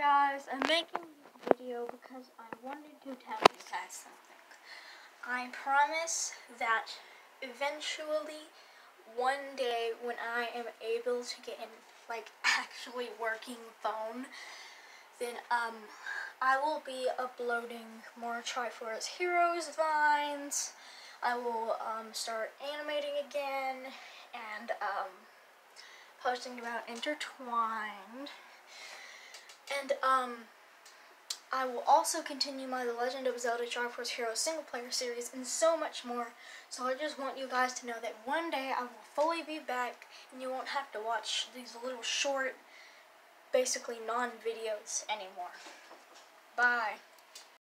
guys, I'm making this video because I wanted to tell you guys something. I promise that eventually, one day, when I am able to get in, like, actually working phone, then, um, I will be uploading more Triforce Heroes vines. I will, um, start animating again, and, um, posting about Intertwined. And um, I will also continue my The Legend of Zelda Triforce Heroes single player series and so much more. So I just want you guys to know that one day I will fully be back and you won't have to watch these little short, basically non-videos anymore. Bye.